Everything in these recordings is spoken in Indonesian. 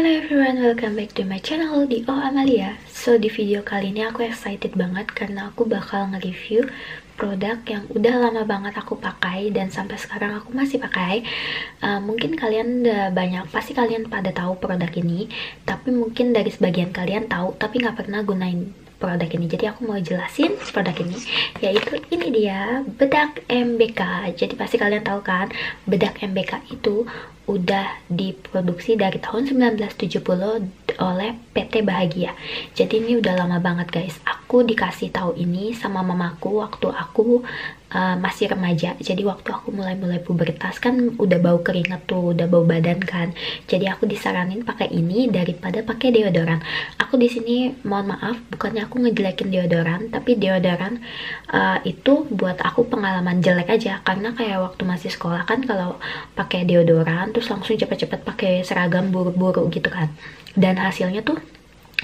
Hello everyone, welcome back to my channel di Oh Amalia. So di video kali ini aku excited banget karena aku bakal nge-review produk yang udah lama banget aku pakai dan sampai sekarang aku masih pakai. Uh, Mungkin kalian udah banyak, pasti kalian pada tahu produk ini Tapi mungkin dari sebagian kalian tahu tapi nggak pernah gunain produk ini. Jadi aku mau jelasin produk ini yaitu ini dia bedak MBK jadi pasti kalian tahu kan bedak MBK itu udah diproduksi dari tahun 1970 oleh PT Bahagia. Jadi ini udah lama banget guys. Aku dikasih tahu ini sama mamaku waktu aku uh, masih remaja. Jadi waktu aku mulai-mulai pubertas kan udah bau keringat tuh, udah bau badan kan. Jadi aku disaranin pakai ini daripada pakai deodoran. Aku di sini mohon maaf, bukannya aku ngejelekin deodoran, tapi deodoran uh, itu buat aku pengalaman jelek aja karena kayak waktu masih sekolah kan kalau pakai deodoran terus langsung cepet-cepet pakai seragam buru-buru gitu kan. Dan hasilnya tuh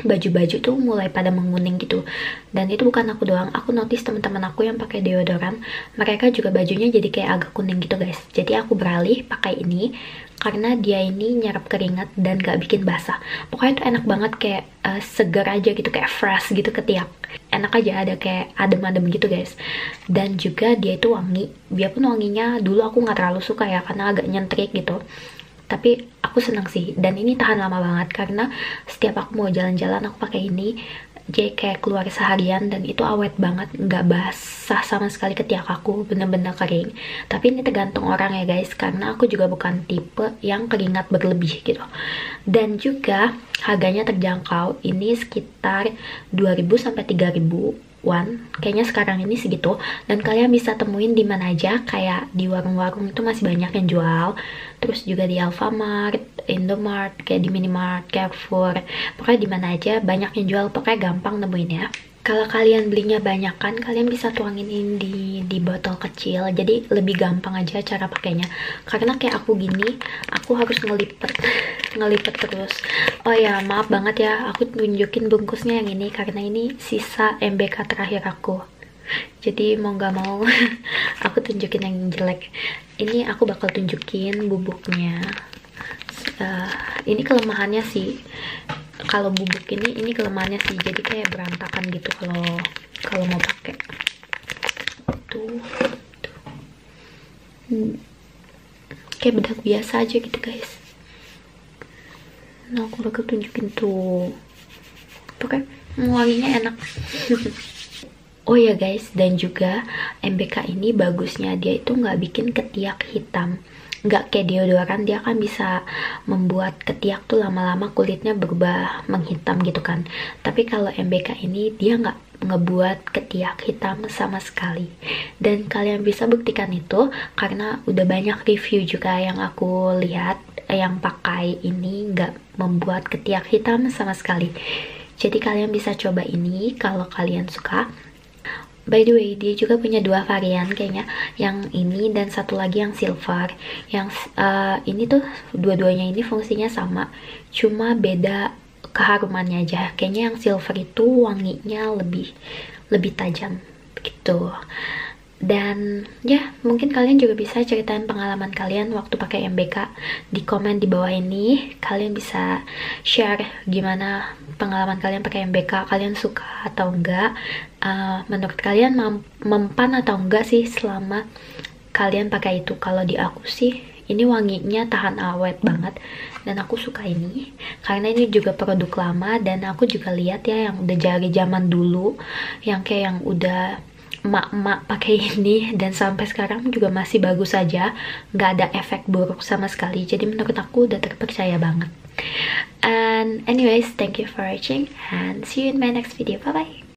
baju-baju tuh mulai pada menguning gitu. Dan itu bukan aku doang. Aku notice teman-teman aku yang pakai deodoran mereka juga bajunya jadi kayak agak kuning gitu guys. Jadi aku beralih pakai ini karena dia ini nyerap keringat dan gak bikin basah. Pokoknya itu enak banget kayak uh, seger aja gitu kayak fresh gitu ketiak enak aja ada kayak adem-adem gitu guys. Dan juga dia itu wangi. Biarpun wanginya dulu aku nggak terlalu suka ya karena agak nyentrik gitu tapi aku senang sih. Dan ini tahan lama banget karena setiap aku mau jalan-jalan aku pakai ini. Jadi kayak keluar seharian dan itu awet banget. Nggak basah sama sekali ketiak aku. Bener-bener kering. Tapi ini tergantung orang ya guys. Karena aku juga bukan tipe yang keringat berlebih gitu. Dan juga harganya terjangkau. Ini sekitar 2000 sampai 3000 one kayaknya sekarang ini segitu. Dan kalian bisa temuin di mana aja kayak di warung-warung itu masih banyak yang jual. Terus juga di Alfamart, Indomart, kayak di Minimart, Carrefour. Pokoknya di mana aja banyak yang jual pokoknya gampang nemuin ya kalau kalian belinya banyak kan kalian bisa tuangin ini di, di botol kecil. Jadi lebih gampang aja cara pakainya. Karena kayak aku gini aku harus ngelipet ngelipet terus. Oh ya maaf banget ya aku tunjukin bungkusnya yang ini karena ini sisa MBK terakhir aku. Jadi mau nggak mau aku tunjukin yang jelek. Ini aku bakal tunjukin bubuknya. Uh, ini kelemahannya sih kalau bubuk ini ini kelemahannya sih. Jadi kayak berantakan gitu kalau kalau mau pakai. Tuh, tuh. Hmm. kayak bedak biasa aja gitu guys. Nah aku bakal tunjukin tuh pokoknya wanginya enak. Oh ya guys, dan juga MBK ini bagusnya. Dia itu nggak bikin ketiak hitam nggak kayak deodoran dia kan bisa membuat ketiak tuh lama-lama kulitnya berubah menghitam gitu kan. Tapi kalau MBK ini dia nggak ngebuat ketiak hitam sama sekali. Dan kalian bisa buktikan itu karena udah banyak review juga yang aku lihat yang pakai ini nggak membuat ketiak hitam sama sekali. Jadi kalian bisa coba ini kalau kalian suka By the way, dia juga punya dua varian kayaknya, yang ini dan satu lagi yang silver. Yang uh, ini tuh dua-duanya ini fungsinya sama, cuma beda keharumannya aja. Kayaknya yang silver itu wanginya lebih lebih tajam gitu dan ya mungkin kalian juga bisa ceritain pengalaman kalian waktu pakai MBK di komen di bawah ini. Kalian bisa share gimana pengalaman kalian pakai MBK kalian suka atau enggak? Uh, menurut kalian mempan atau enggak sih selama kalian pakai itu? Kalau di aku sih ini wanginya tahan awet banget. Dan aku suka ini karena ini juga produk lama. Dan aku juga lihat ya yang udah jari zaman dulu yang kayak yang udah emak-emak pakai ini dan sampai sekarang juga masih bagus saja. Nggak ada efek buruk sama sekali. Jadi menurut aku udah terpercaya banget. And anyways thank you for watching and see you in my next video. Bye bye